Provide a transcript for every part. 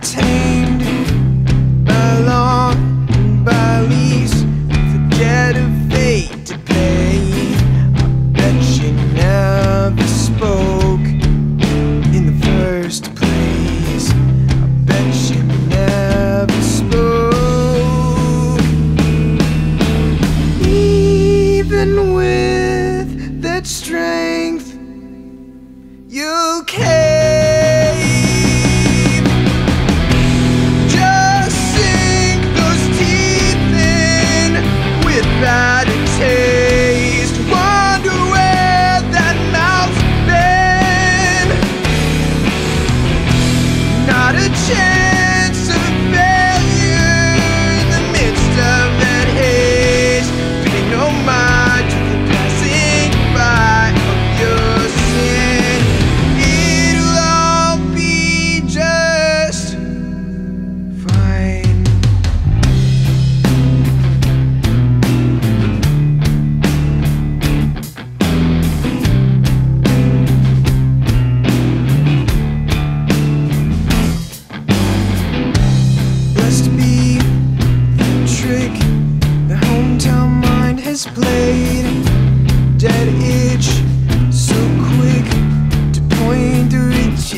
tamed by law and by lease. Forget a fate to pay. I bet you never spoke in the first place. I bet you never spoke. Even with that strength, you can.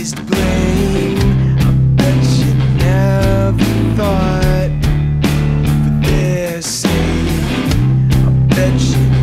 always blame. I bet you never thought for their sake. I bet you.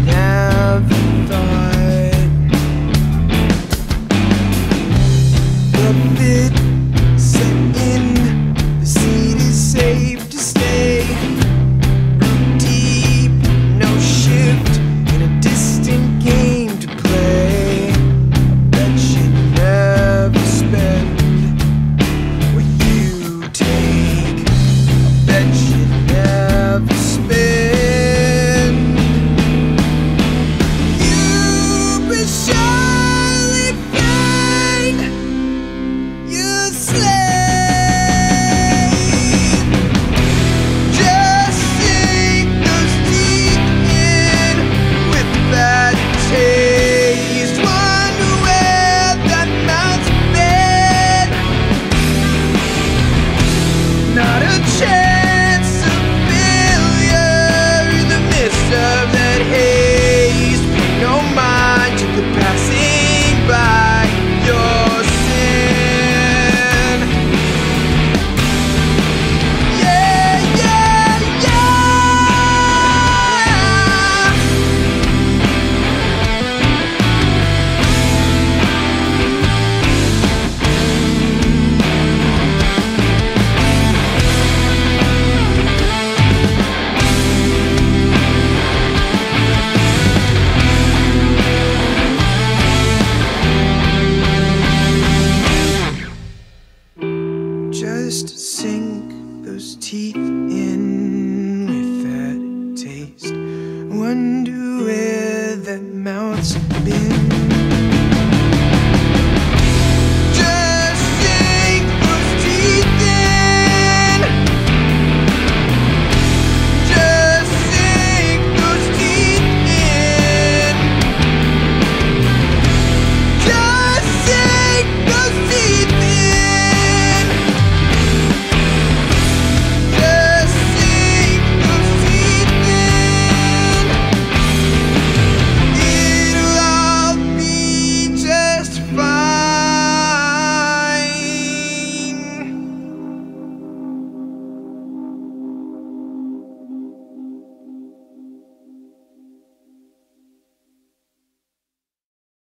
where the mountain been.